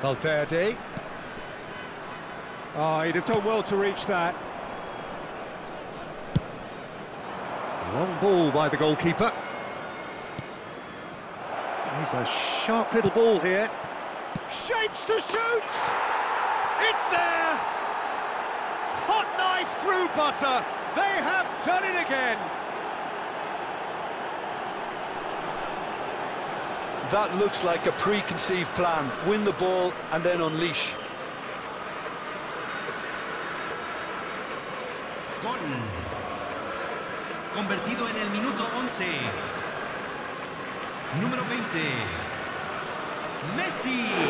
Valverde. Oh, he'd have done well to reach that. Long ball by the goalkeeper. He's a sharp little ball here. Shapes to shoot! It's there! Hot knife through butter. They have done it again. That looks like a preconceived plan. Win the ball and then unleash. Gol. Convertido en el minuto 11. Número 20. Messi.